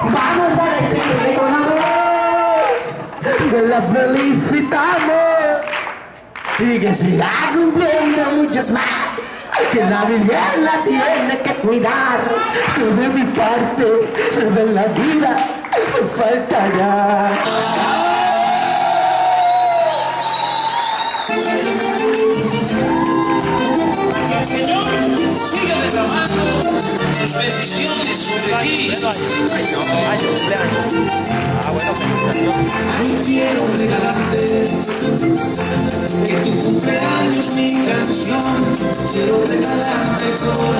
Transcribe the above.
Vamos a decirle con amor que la felicitamos y que siga cumpliendo muchos más. Que la Virgen la tiene que cuidar, que de mi parte, de la vida, me faltará. Sus bendiciones sobre ti. Ay, quiero regalarte que tu cumpleaños mi canción. Quiero regalarte corazón.